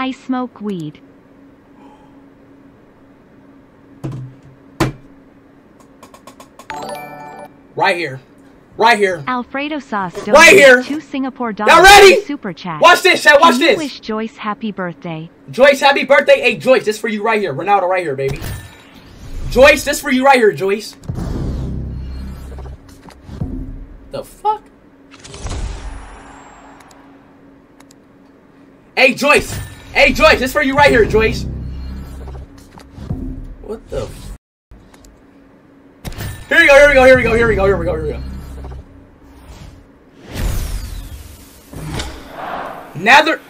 I smoke weed. Right here. Right here. Alfredo sauce donated Right here. two Singapore dollars Y'all ready? super chat. Watch this, chat. Watch Can this. wish Joyce happy birthday. Joyce, happy birthday. Hey, Joyce, this for you right here. Ronaldo right here, baby. Joyce, this for you right here, Joyce. The fuck? Hey, Joyce. Hey, Joyce, this for you right here, Joyce. What the Here we go, here we go, here we go, here we go, here we go, here we go. Nether...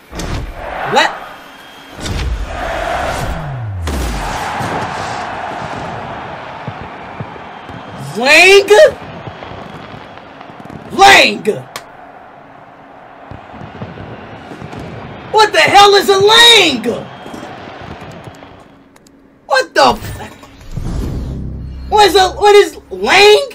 Let... Lang? Lang! What the hell is a lang? What the What is a what is lang?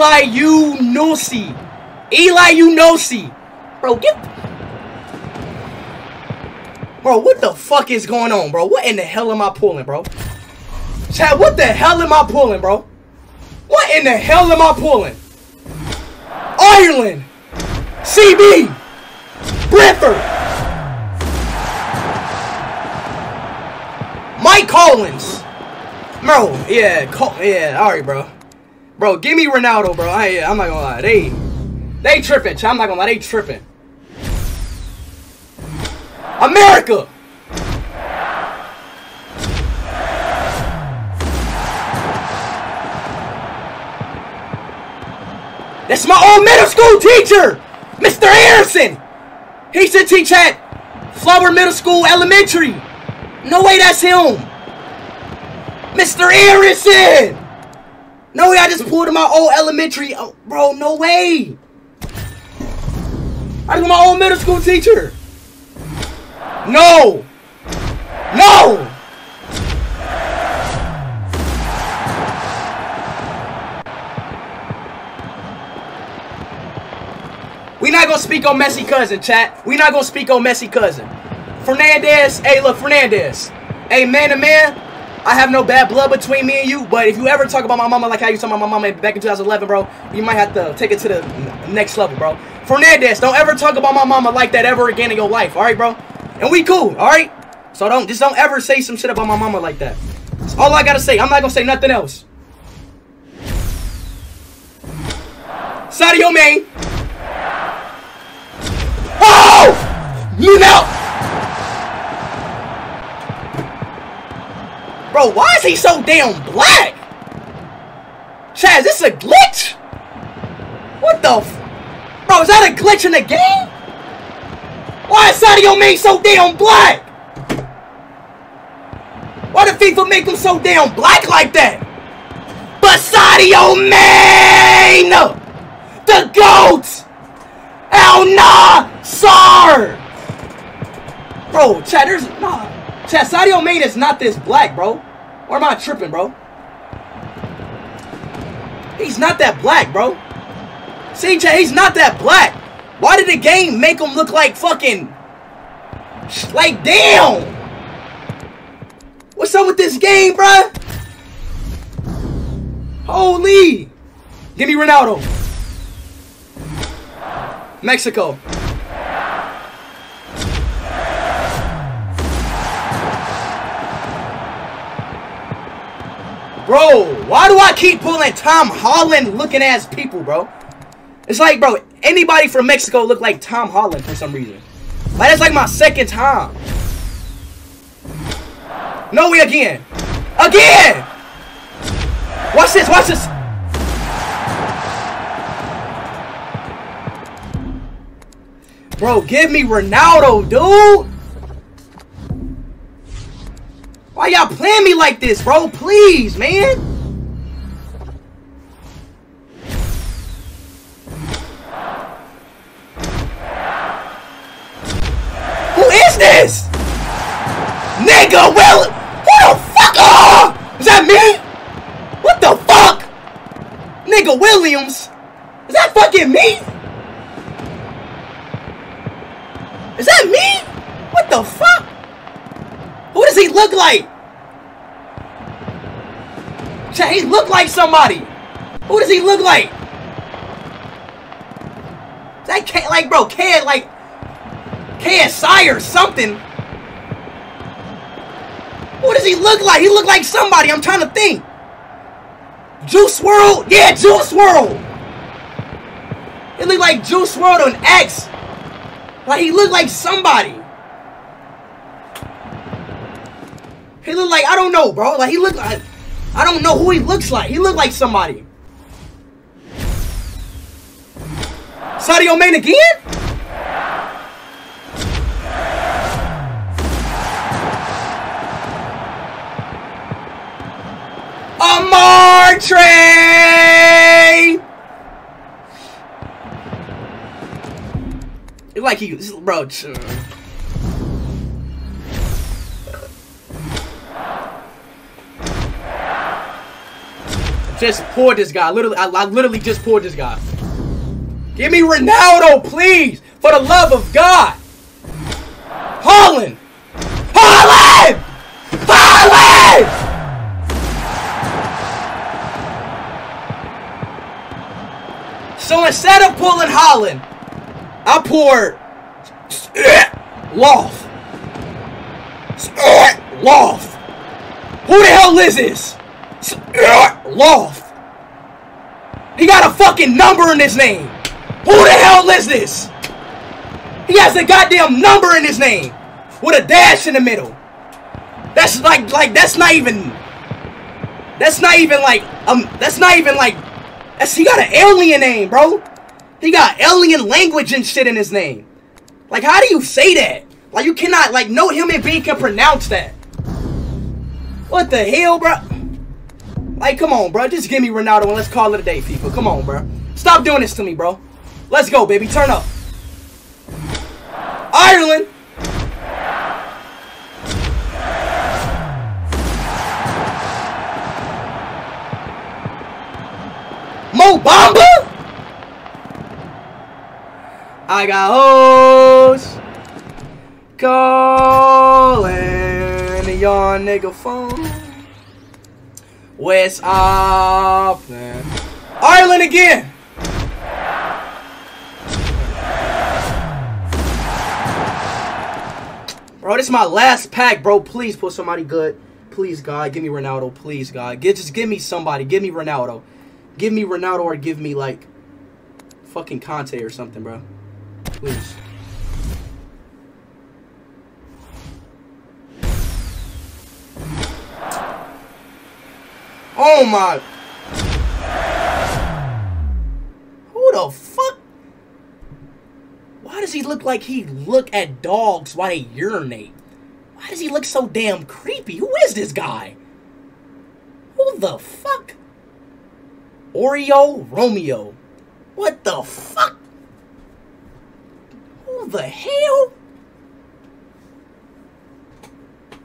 Eli Unosi. Eli Unosi. Bro, get Bro, what the fuck is going on, bro? What in the hell am I pulling, bro? Chad, what the hell am I pulling, bro? What in the hell am I pulling? Ireland! CB! Brentford! Mike Collins! Bro, yeah, Col yeah, alright, bro. Bro, give me Ronaldo, bro. I, I'm not gonna lie. They, they tripping. I'm not gonna lie. They tripping. America! That's my old middle school teacher! Mr. Harrison! He to teach at Flower Middle School Elementary. No way that's him! Mr. Harrison! No way I just pulled in my old elementary. Oh, bro, no way! I was my old middle school teacher. No! No! We not gonna speak on Messi cousin, chat. We not gonna speak on Messi cousin. Fernandez, hey look, Fernandez. Hey man to man, I have no bad blood between me and you, but if you ever talk about my mama like how you talk about my mama back in 2011, bro, you might have to take it to the next level, bro. Fernandez, don't ever talk about my mama like that ever again in your life, alright, bro? And we cool, alright? So don't just don't ever say some shit about my mama like that. That's all I gotta say. I'm not gonna say nothing else. Sadio Mane. Oh! You Bro, why is he so damn black? Chaz, this a glitch? What the Bro, is that a glitch in the game? Why is Sadio Mane so damn black? Why did FIFA make him so damn black like that? But Sadio Mane! The GOAT! El Nassar! Bro, Chad, there's nah. Chad, Sadio Mane is not this black, bro. Or am I tripping, bro? He's not that black, bro. See, Chad, he's not that black. Why did the game make him look like fucking... Like, damn! What's up with this game, bruh? Holy! Give me Ronaldo. Mexico. Bro, why do I keep pulling Tom Holland looking ass people, bro? It's like, bro, anybody from Mexico look like Tom Holland for some reason. Like, that's like my second time. No way again. Again! Watch this, watch this. Bro, give me Ronaldo, dude. y'all playing me like this, bro? Please, man. Who is this? Nigga, Will. Who the fuck? Oh, is that me? What the fuck? Nigga Williams. Is that fucking me? Is that me? What the fuck? Who does he look like? He look like somebody. Who does he look like? That K, like, bro, K, like, KSI or something. What does he look like? He look like somebody. I'm trying to think. Juice WRLD? Yeah, Juice WRLD. He look like Juice WRLD on X. Like, he look like somebody. He look like, I don't know, bro. Like, he look like, I don't know who he looks like. He looked like somebody. Sadio Mane again? Amar Trey! Like he, bro. Just poured this guy. Literally, I, I literally just poured this guy. Give me Ronaldo, please, for the love of God. Holland, Holland, Holland. So instead of pulling Holland, I poured Loft. Loft. Who the hell is this? Loft. He got a fucking number in his name. Who the hell is this? He has a goddamn number in his name with a dash in the middle. That's like like that's not even that's not even like um that's not even like that's he got an alien name, bro. He got alien language and shit in his name. Like how do you say that? Like you cannot like no human being can pronounce that. What the hell, bro? Like come on, bro. Just give me Ronaldo and let's call it a day, people. Come on, bro. Stop doing this to me, bro. Let's go, baby. Turn up. Ireland. Mo Bamba? I got hoes calling your nigga phone. West Auckland. Ireland again. Bro, this is my last pack, bro. Please put somebody good. Please, God, give me Ronaldo. Please, God. Get, just give me somebody. Give me Ronaldo. Give me Ronaldo or give me, like, fucking Conte or something, bro. Please. Oh my. Who the fuck? Why does he look like he look at dogs while they urinate? Why does he look so damn creepy? Who is this guy? Who the fuck? Oreo Romeo. What the fuck? Who the hell?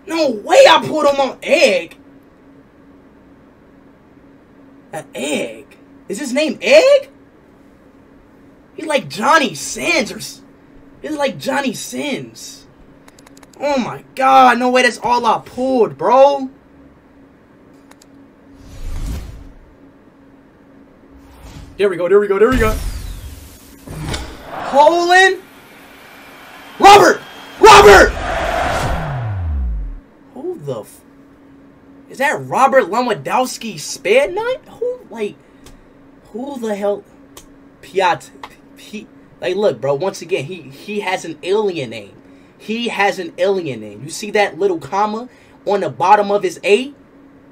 No way I put him on egg. An egg? Is his name Egg? He's like Johnny Sins or he's like Johnny Sins. Oh my god, no way that's all I pulled, bro. There we go, there we go, there we go. Poland. Robert! Robert! Who the f- Is that Robert Lewandowski sped night? Who like who the hell Piat P like look bro, once again he he has an alien name. He has an alien name. You see that little comma on the bottom of his A?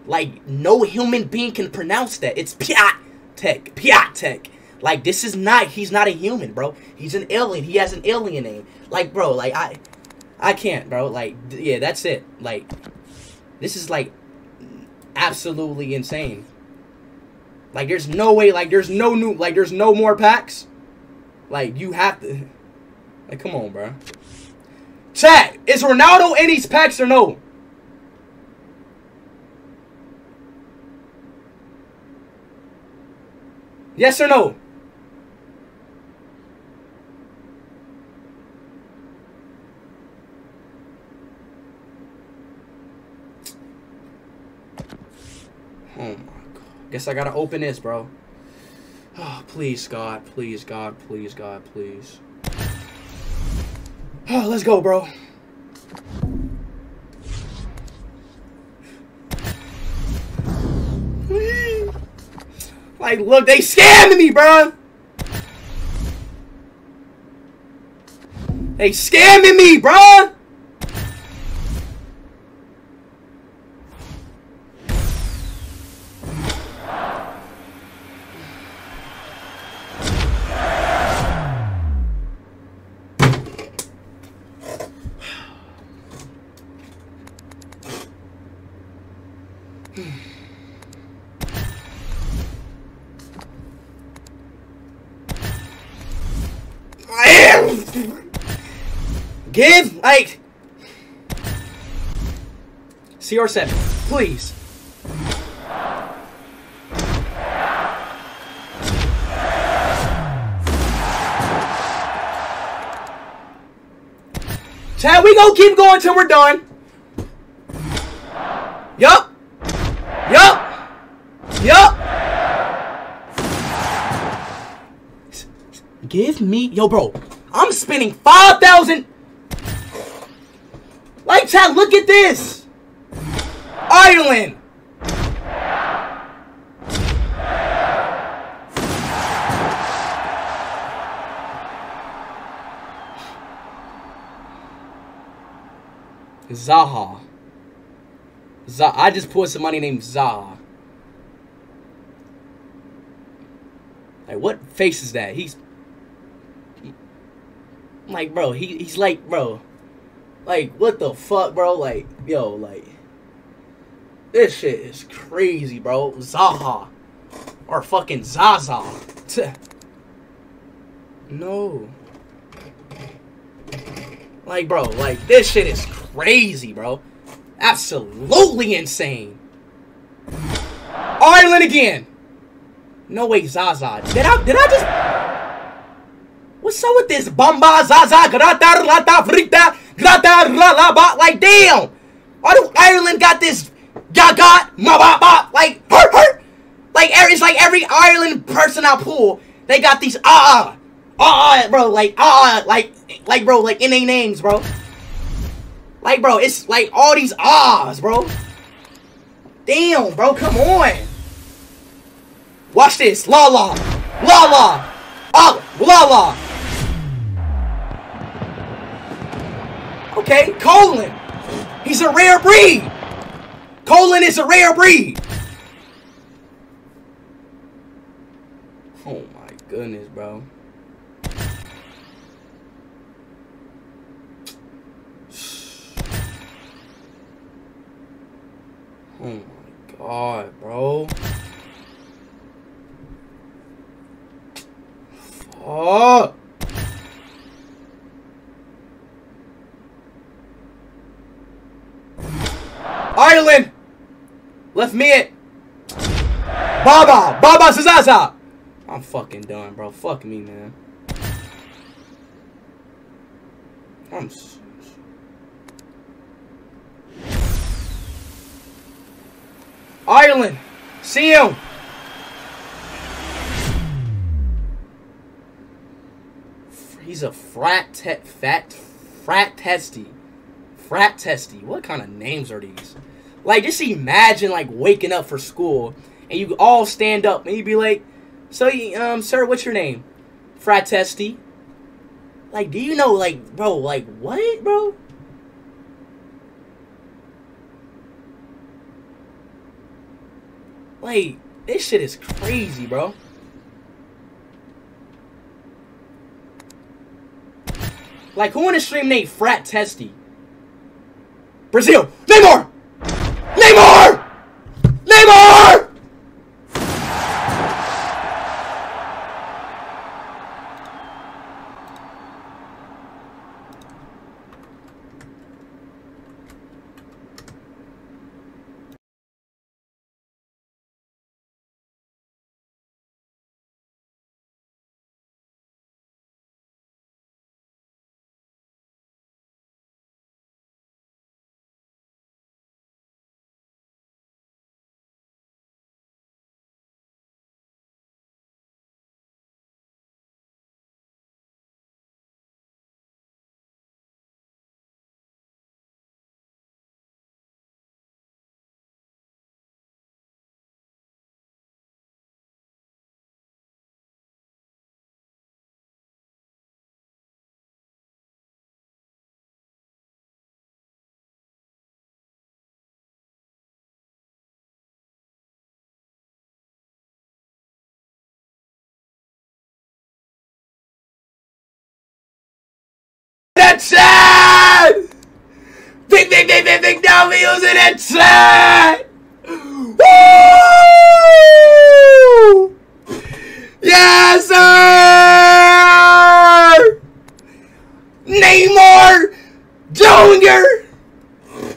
Like no human being can pronounce that. It's Piatek. Piatek. Like this is not he's not a human, bro. He's an alien. He has an alien name. Like bro, like I I can't, bro. Like yeah, that's it. Like this is like absolutely insane. Like there's no way like there's no new like there's no more packs. Like you have to like come on, bro. Chat, is Ronaldo in these packs or no? Yes or no? Oh my god. Guess I gotta open this, bro. Oh, please, God. Please, God. Please, God. Please. Oh, let's go, bro. Like, look, they scamming me, bro. They scamming me, bro. Give. CR7, please. Chad, we gonna keep going till we're done. Yup. Yup. Yup. Give me, yo, bro. I'm spending five thousand. Like, Chad, look at this. Ireland. Zaha. Zaha. I just put somebody named Zaha. Like, what face is that? He's like, bro, he, he's like, bro, like, what the fuck, bro? Like, yo, like, this shit is crazy, bro. Zaha. Or fucking Zaza. No. Like, bro, like, this shit is crazy, bro. Absolutely insane. Ireland again. No way, Zaza. Did I, did I just... What's up with this? Bamba, Zaza, grata, rata, frita, grata, ralaba. Like, damn. Why do Ireland got this gaga, mababa? Like, hurt, hurt. Like, it's like every Ireland person I pull, they got these ah, ah, bro. Like, ah, like, like, bro, like in names, bro. Like, bro, it's like all these ahs, bro. Damn, bro, come on. Watch this. La la. La la. Ah, la la. Okay, Colin. He's a rare breed. Colin is a rare breed. Oh my goodness, bro. Oh my god, bro. Fuck. Ireland! Left mid. Baba! Baba Zazaza! I'm fucking done, bro. Fuck me, man. I'm... Ireland! See you. He's a frat te fat frat testy. Frat testy. What kind of names are these? Like just imagine like waking up for school and you all stand up and you be like, "So, um, sir, what's your name?" Frat testy. Like, do you know, like, bro, like what, bro? Like, this shit is crazy, bro. Like, who in the stream named Frat Testy? Brazil! Neymar! Chat! Big, big, big, big, big W's in chat! Woo! Yes, sir! Neymar Jr.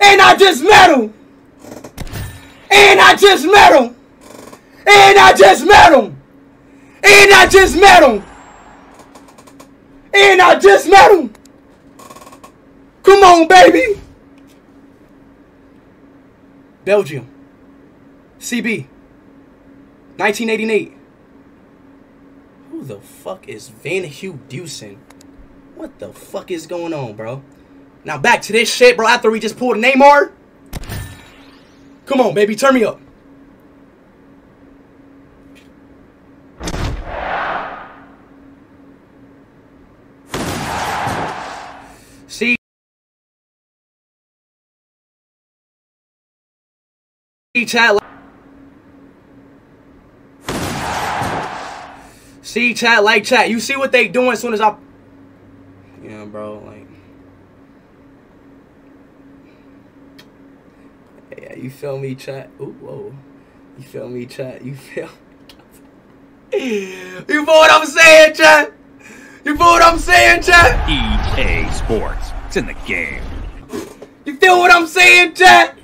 And I just met him. And I just met him. And I just met him. And I just met him. And I just met him. Come on, baby. Belgium. CB. 1988. Who the fuck is Van Hugh Dewson? What the fuck is going on, bro? Now back to this shit, bro. After we just pulled Neymar. Come on, baby. Turn me up. See? Chat. See chat, like chat. You see what they doing as soon as I. Yeah, bro. Like. Yeah, you feel me, chat? Ooh, whoa. You feel me, chat? You feel. you feel what I'm saying, chat? You feel what I'm saying, chat? EA Sports. It's in the game. You feel what I'm saying, chat?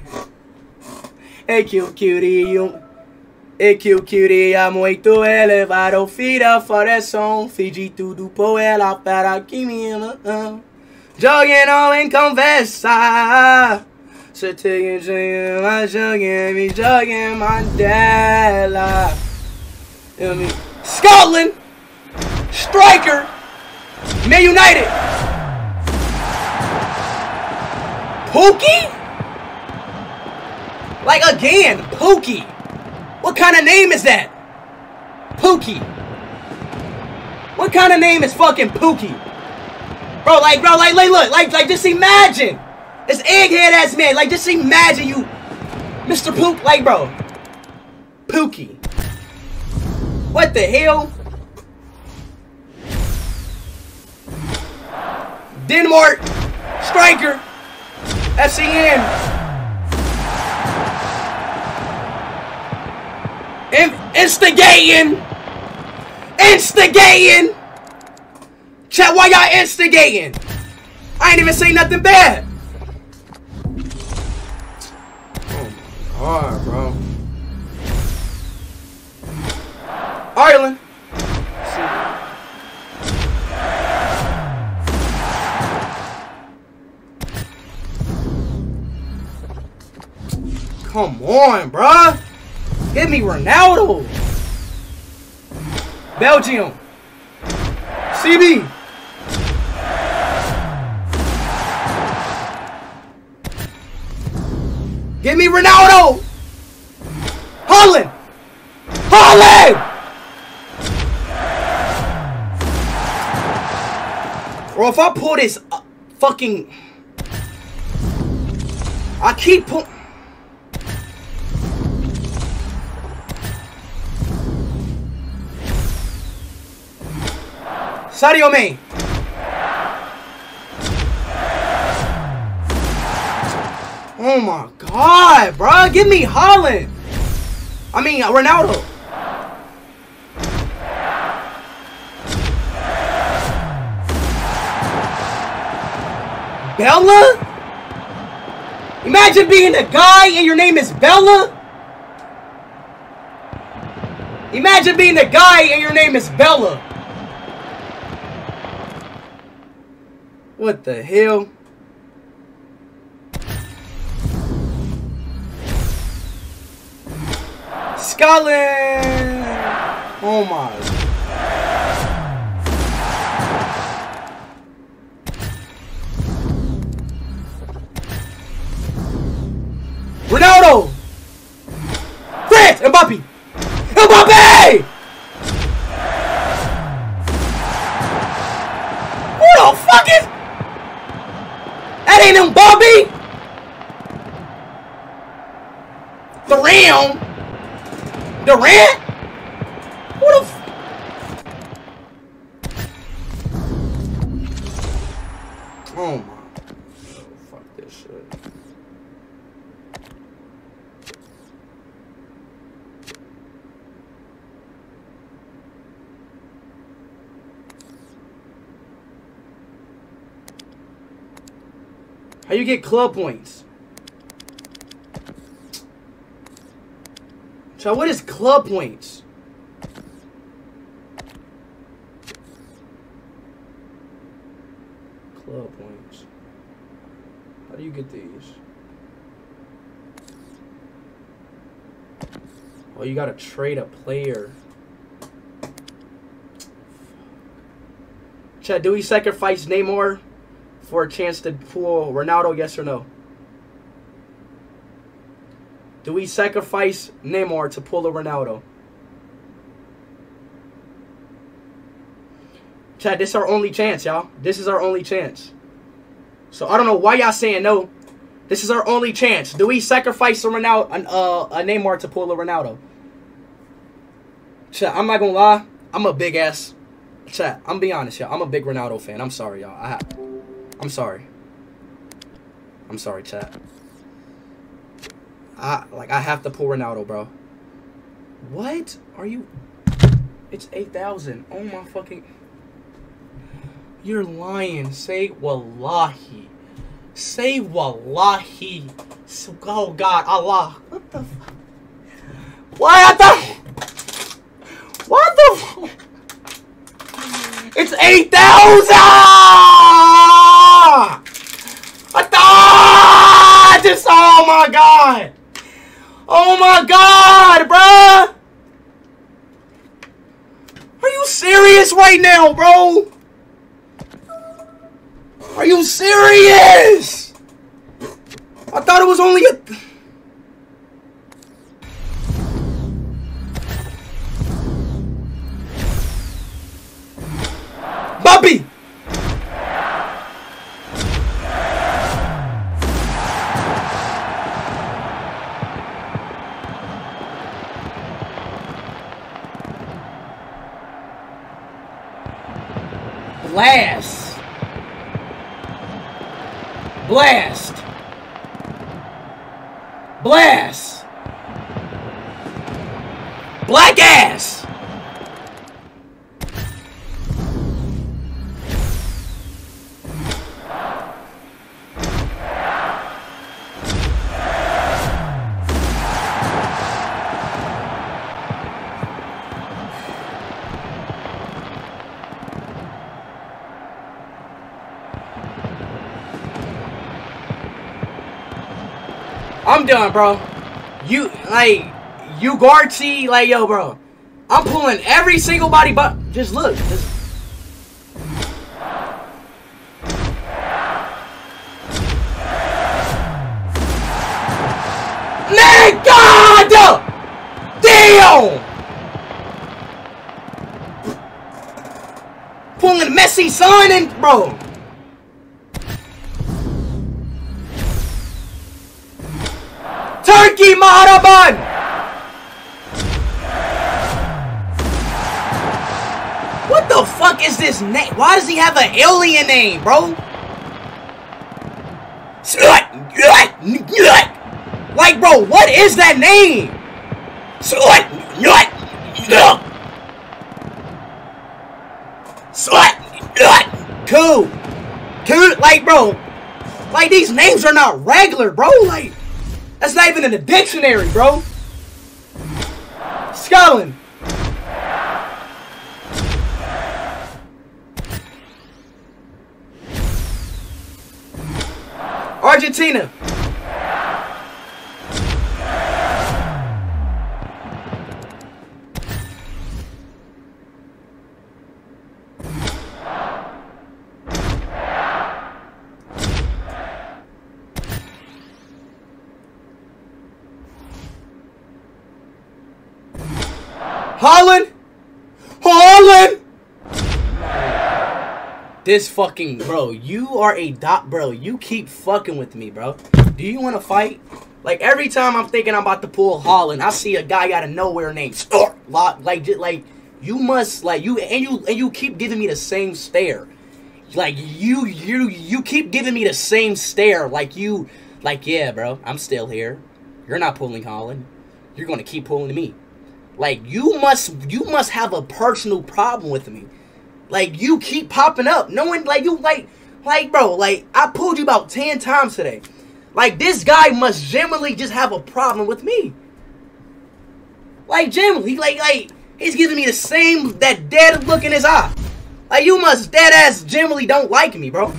Hey, cute cutie, you. Hey, cute cutie, é muito elevado. Filha, fora som. Um Fingi tudo por ela para que me ama. Joguem não em conversa. Você tem que mas me joguem Mandela. Know me? Scotland! Striker! Man United! Pookie? Like again, Pookie. What kind of name is that? Pookie. What kind of name is fucking Pookie? Bro, like, bro, like, like, look, like, like, just imagine. This egghead ass man, like, just imagine you, Mr. Pook, like, bro. Pookie. What the hell? Denmark, striker, SCN. In- instigating! Instigating! Chat, why y'all instigating? I ain't even say nothing bad. Oh my god, bro. Ireland. Come on, bruh. Give me Ronaldo. Belgium. CB. Give me Ronaldo. Holland. Holland. Or if I pull this uh, fucking... I keep pull... Sadio Mane. Oh my god, bro. Give me Holland. I mean, uh, Ronaldo. Bella? Imagine being a guy and your name is Bella. Imagine being a guy and your name is Bella. What the hell? Scotland! Oh my. Ronaldo! France! Mbappe! Mbappe! Durant? Durant? Who the. Oh my. Fuck this shit. How you get club points? So what is club points? Club points. How do you get these? Oh, you gotta trade a player. Chad, do we sacrifice Neymar for a chance to pull Ronaldo? Yes or no? Do we sacrifice Neymar to pull a Ronaldo? Chad, this is our only chance, y'all. This is our only chance. So I don't know why y'all saying no. This is our only chance. Do we sacrifice a Ronaldo, uh, a Neymar to pull a Ronaldo? Chad, I'm not gonna lie. I'm a big ass. Chad, I'm be honest, y'all. I'm a big Ronaldo fan. I'm sorry, y'all. I, I'm sorry. I'm sorry, Chad. I like I have to pull Ronaldo, bro. What are you? It's eight thousand. Oh my fucking. You're lying. Say wallahi. Say wallahi. Oh God, Allah. What the? What the? What the? It's eight thousand. Thought just. Oh my God. Oh my God, bruh! Are you serious right now, bro? Are you serious? I thought it was only a. Blast. Blast. Blast. I'm done, bro. You like you Garci, like yo, bro. I'm pulling every single body, but just look. Just, God damn! Pulling Messi, son, and bro. Maharaban! What the fuck is this name? Why does he have an alien name, bro? Like, bro, what is that name? Cool. Cool. Like, bro, like these names are not regular, bro. Like, that's not even in the dictionary, bro. Scotland. Argentina. Holland? Holland? This fucking bro, you are a dot bro. You keep fucking with me, bro. Do you want to fight? Like every time I'm thinking I'm about to pull Holland, I see a guy out of nowhere named. Like, like you must like you and you and you keep giving me the same stare. like you you you keep giving me the same stare like you like yeah bro i'm still here you're not pulling holland you're gonna keep pulling me like you must you must have a personal problem with me like you keep popping up knowing like you like like bro like i pulled you about 10 times today like this guy must generally just have a problem with me like generally like like he's giving me the same that dead look in his eye like you must dead ass generally don't like me, bro.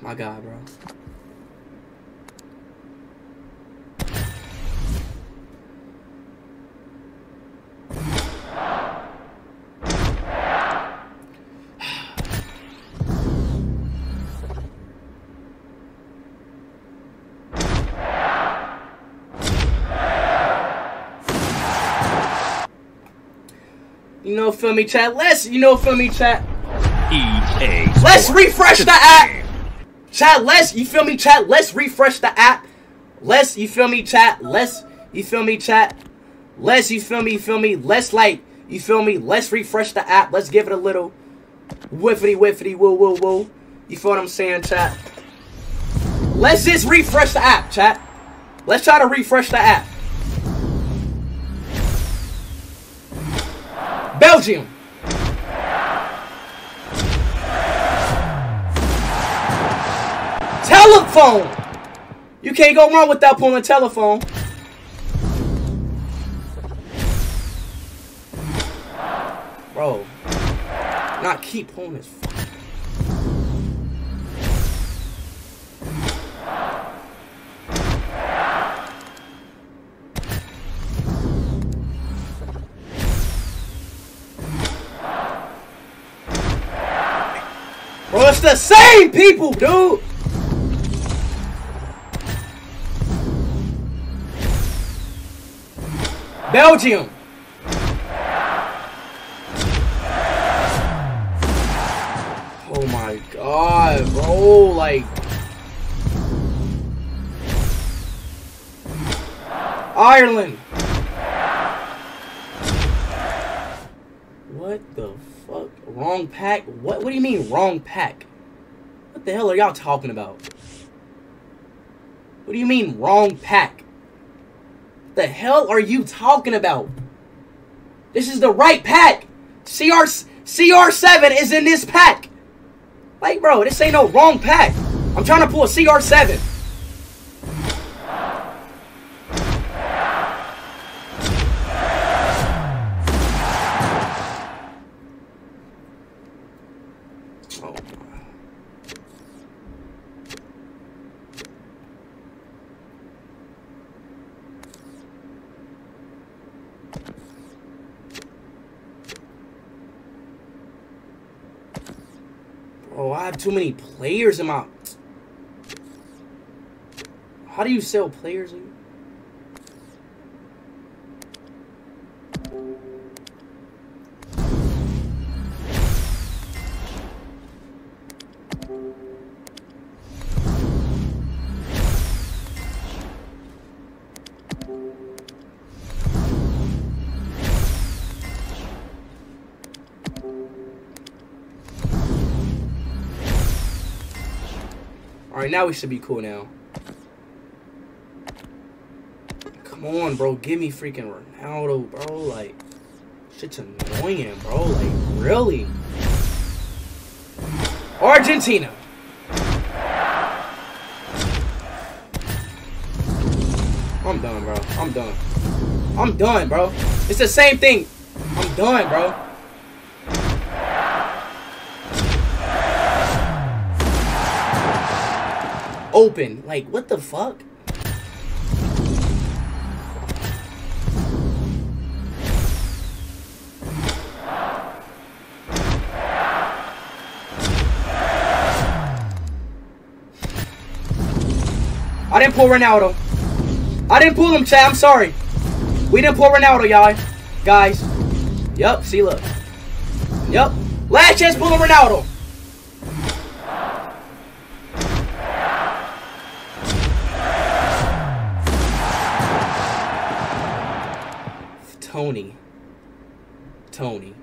My God, bro. You know, feel me, chat. Let's, you know, feel me, chat. EA Let's refresh the app. Chat, let's, you feel me, chat. Let's refresh the app. Let's, you feel me, chat. Let's, you feel me, chat. Let's, you feel me, feel me. Let's, like, you feel me. Let's refresh the app. Let's give it a little whiffity, whiffity, woo, woo, woo. You feel what I'm saying, chat? Let's just refresh the app, chat. Let's try to refresh the app. Belgium. Telephone. You can't go wrong without pulling a telephone. Bro. Not keep pulling this. Bro, it's the same people, dude. Belgium. Bro, like Ireland. What the fuck? Wrong pack? What what do you mean wrong pack? What the hell are y'all talking about? What do you mean wrong pack? What The hell are you talking about? This is the right pack. CR CR7 is in this pack. Like, bro, this ain't no wrong pack. I'm trying to pull a CR7. Have too many players in my. How do you sell players? in- Alright, now we should be cool now. Come on, bro. Give me freaking Ronaldo, bro. Like, shit's annoying, bro. Like, really? Argentina. I'm done, bro. I'm done. I'm done, bro. It's the same thing. I'm done, bro. Open. Like, what the fuck? I didn't pull Ronaldo. I didn't pull him, chat. I'm sorry. We didn't pull Ronaldo, y'all. Guys. Yup, see, look. Yup. Last chance pulling Ronaldo. Tony. Tony.